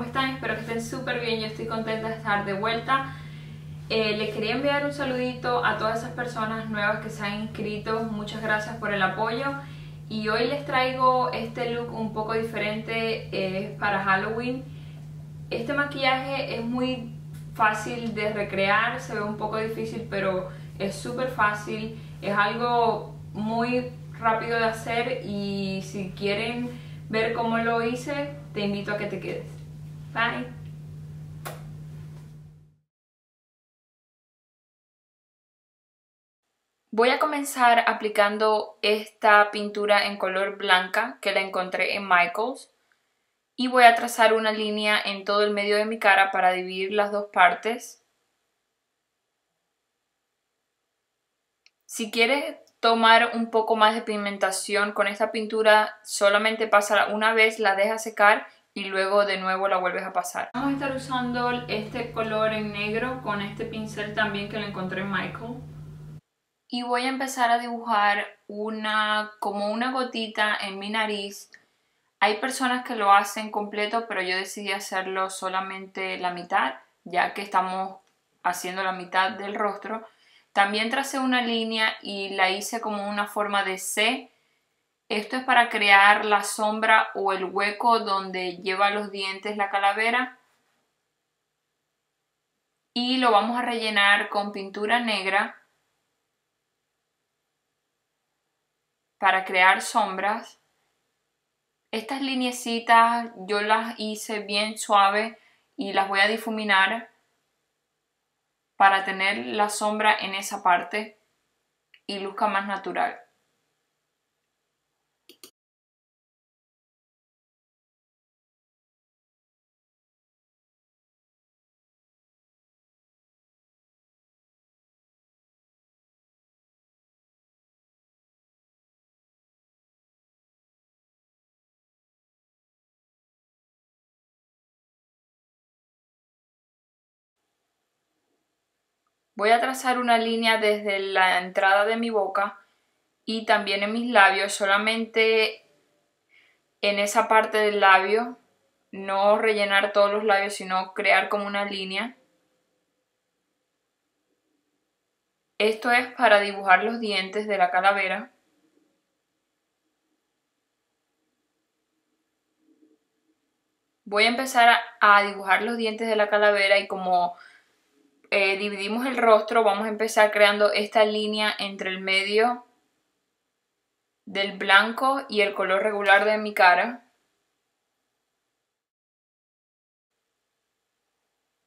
¿cómo están? Espero que estén súper bien, yo estoy contenta de estar de vuelta. Eh, les quería enviar un saludito a todas esas personas nuevas que se han inscrito, muchas gracias por el apoyo. Y hoy les traigo este look un poco diferente, es para Halloween. Este maquillaje es muy fácil de recrear, se ve un poco difícil, pero es súper fácil, es algo muy rápido de hacer y si quieren ver cómo lo hice, te invito a que te quedes. Bye. Voy a comenzar aplicando esta pintura en color blanca que la encontré en Michaels y voy a trazar una línea en todo el medio de mi cara para dividir las dos partes. Si quieres tomar un poco más de pigmentación con esta pintura, solamente pasa una vez, la deja secar y luego de nuevo la vuelves a pasar. Vamos a estar usando este color en negro con este pincel también que lo encontré en Michael. Y voy a empezar a dibujar una como una gotita en mi nariz. Hay personas que lo hacen completo, pero yo decidí hacerlo solamente la mitad, ya que estamos haciendo la mitad del rostro. También tracé una línea y la hice como una forma de C. Esto es para crear la sombra o el hueco donde lleva los dientes la calavera. Y lo vamos a rellenar con pintura negra para crear sombras. Estas lineecitas yo las hice bien suave y las voy a difuminar para tener la sombra en esa parte y luzca más natural. Voy a trazar una línea desde la entrada de mi boca y también en mis labios, solamente en esa parte del labio, no rellenar todos los labios, sino crear como una línea. Esto es para dibujar los dientes de la calavera. Voy a empezar a dibujar los dientes de la calavera y como eh, dividimos el rostro, vamos a empezar creando esta línea entre el medio del blanco y el color regular de mi cara.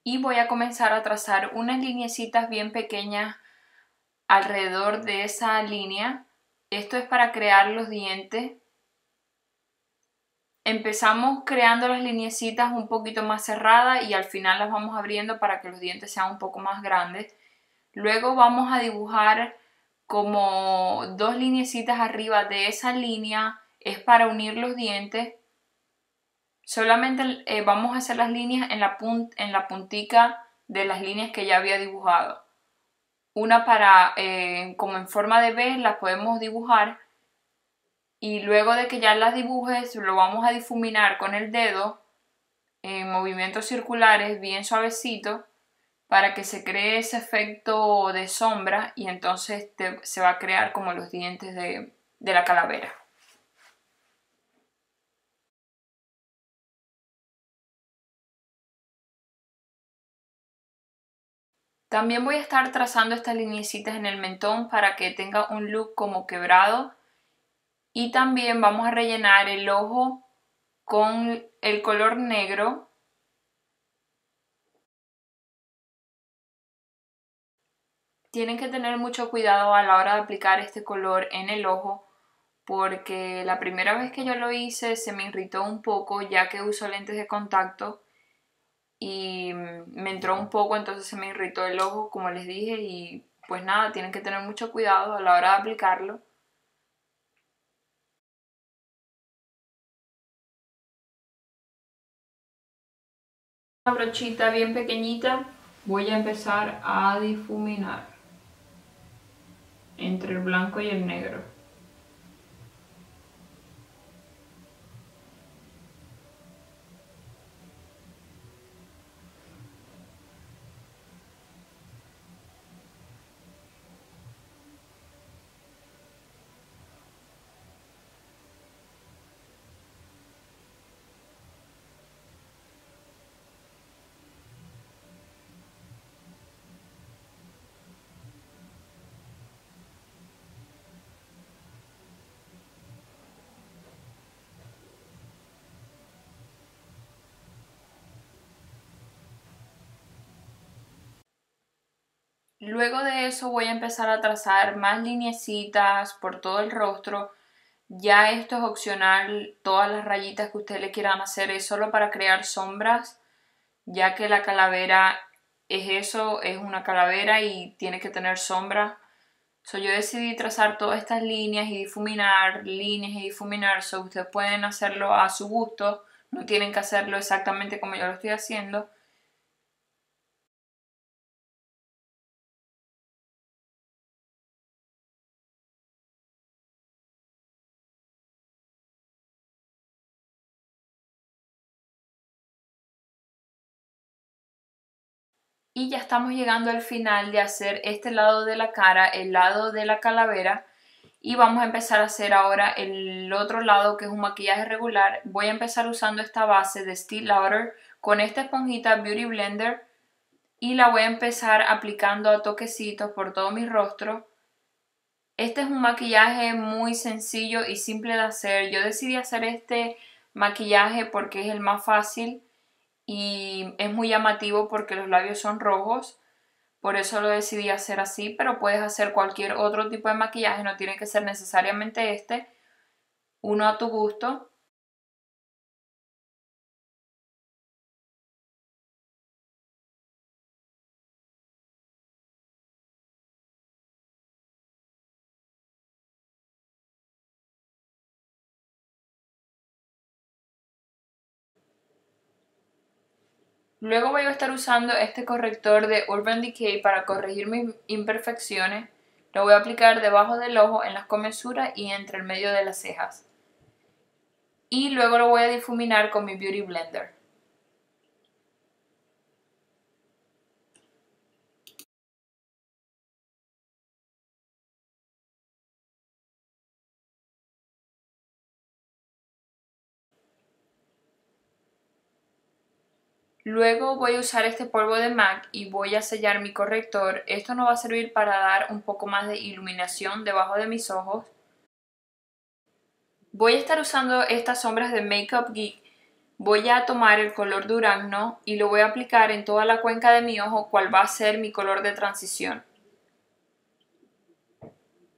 Y voy a comenzar a trazar unas lineecitas bien pequeñas alrededor de esa línea. Esto es para crear los dientes Empezamos creando las lineecitas un poquito más cerradas y al final las vamos abriendo para que los dientes sean un poco más grandes. Luego vamos a dibujar como dos lineecitas arriba de esa línea, es para unir los dientes. Solamente eh, vamos a hacer las líneas en la, en la puntica de las líneas que ya había dibujado. Una para, eh, como en forma de B, las podemos dibujar y luego de que ya las dibujes lo vamos a difuminar con el dedo en movimientos circulares bien suavecito para que se cree ese efecto de sombra y entonces se va a crear como los dientes de, de la calavera. También voy a estar trazando estas lineecitas en el mentón para que tenga un look como quebrado y también vamos a rellenar el ojo con el color negro. Tienen que tener mucho cuidado a la hora de aplicar este color en el ojo porque la primera vez que yo lo hice se me irritó un poco ya que uso lentes de contacto y me entró un poco entonces se me irritó el ojo como les dije y pues nada, tienen que tener mucho cuidado a la hora de aplicarlo una brochita bien pequeñita voy a empezar a difuminar entre el blanco y el negro Luego de eso voy a empezar a trazar más lineecitas por todo el rostro. Ya esto es opcional, todas las rayitas que ustedes le quieran hacer es solo para crear sombras, ya que la calavera es eso, es una calavera y tiene que tener sombra. So, yo decidí trazar todas estas líneas y difuminar, líneas y difuminar, so ustedes pueden hacerlo a su gusto, no tienen que hacerlo exactamente como yo lo estoy haciendo. Y ya estamos llegando al final de hacer este lado de la cara, el lado de la calavera. Y vamos a empezar a hacer ahora el otro lado que es un maquillaje regular. Voy a empezar usando esta base de Steel Lauder con esta esponjita Beauty Blender. Y la voy a empezar aplicando a toquecitos por todo mi rostro. Este es un maquillaje muy sencillo y simple de hacer. Yo decidí hacer este maquillaje porque es el más fácil y es muy llamativo porque los labios son rojos. Por eso lo decidí hacer así, pero puedes hacer cualquier otro tipo de maquillaje, no tiene que ser necesariamente este, uno a tu gusto. Luego voy a estar usando este corrector de Urban Decay para corregir mis imperfecciones. Lo voy a aplicar debajo del ojo, en las comesuras y entre el medio de las cejas. Y luego lo voy a difuminar con mi Beauty Blender. Luego voy a usar este polvo de MAC y voy a sellar mi corrector. Esto nos va a servir para dar un poco más de iluminación debajo de mis ojos. Voy a estar usando estas sombras de Makeup Geek. Voy a tomar el color Durazno y lo voy a aplicar en toda la cuenca de mi ojo, cual va a ser mi color de transición.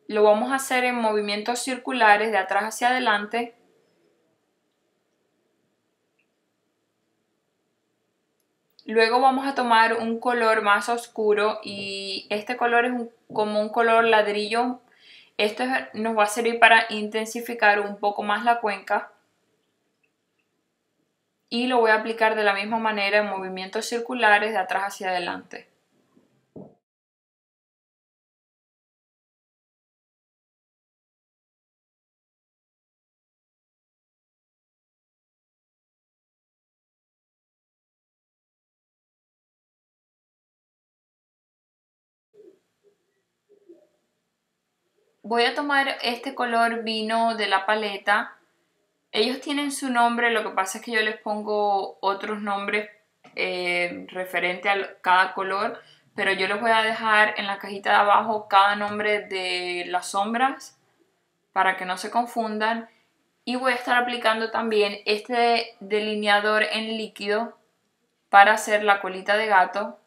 Lo vamos a hacer en movimientos circulares de atrás hacia adelante Luego vamos a tomar un color más oscuro y este color es como un color ladrillo. Esto nos va a servir para intensificar un poco más la cuenca. Y lo voy a aplicar de la misma manera en movimientos circulares de atrás hacia adelante. Voy a tomar este color vino de la paleta. Ellos tienen su nombre, lo que pasa es que yo les pongo otros nombres eh, referente a cada color, pero yo les voy a dejar en la cajita de abajo cada nombre de las sombras para que no se confundan. Y voy a estar aplicando también este delineador en líquido para hacer la colita de gato.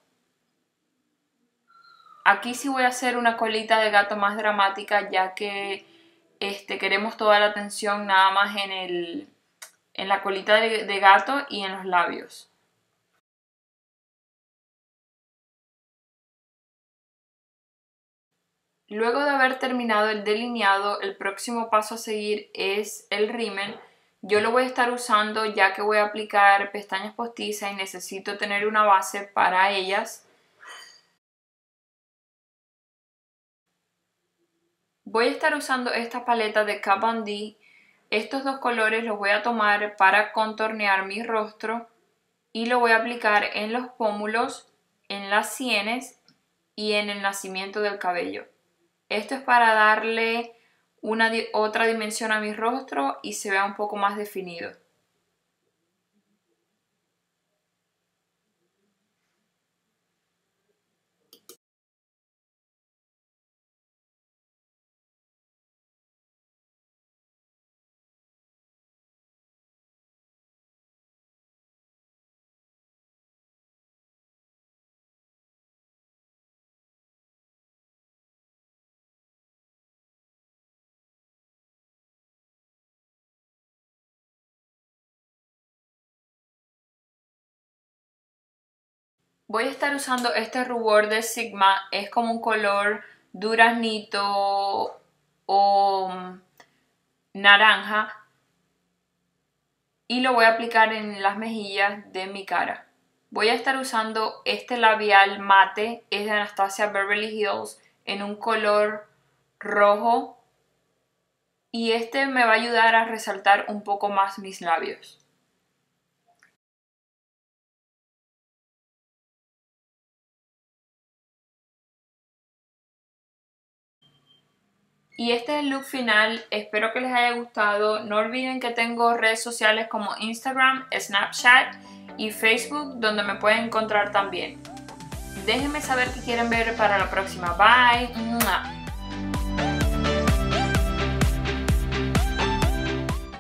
Aquí sí voy a hacer una colita de gato más dramática ya que este, queremos toda la atención nada más en, el, en la colita de, gato y en los labios. Luego de haber terminado el delineado, el próximo paso a seguir es el rímel. Yo lo voy a estar usando ya que voy a aplicar pestañas postizas y necesito tener una base para ellas. Voy a estar usando esta paleta de Von D. Estos dos colores los voy a tomar para contornear mi rostro y lo voy a aplicar en los pómulos, en las sienes y en el nacimiento del cabello. Esto es para darle una, otra dimensión a mi rostro y se vea un poco más definido. Voy a estar usando este rubor de Sigma, es como un color duraznito o mm, naranja y lo voy a aplicar en las mejillas de mi cara. Voy a estar usando este labial mate, es de Anastasia Beverly Hills, en un color rojo y este me va a ayudar a resaltar un poco más mis labios. Y este es el look final, espero que les haya gustado. No olviden que tengo redes sociales como Instagram, Snapchat y Facebook donde me pueden encontrar también. Déjenme saber qué quieren ver para la próxima. Bye.